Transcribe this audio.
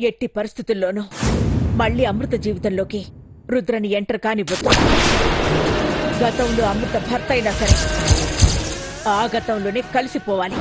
ఎట్టి పరిస్థితుల్లోనూ మళ్ళీ అమృత జీవితంలోకి రుద్రని ఎంటర్ కానివ్వద్దు. గతంలో అమృత భర్త అయినా సరే ఆ గతంలోనే కలిసిపోవాలి.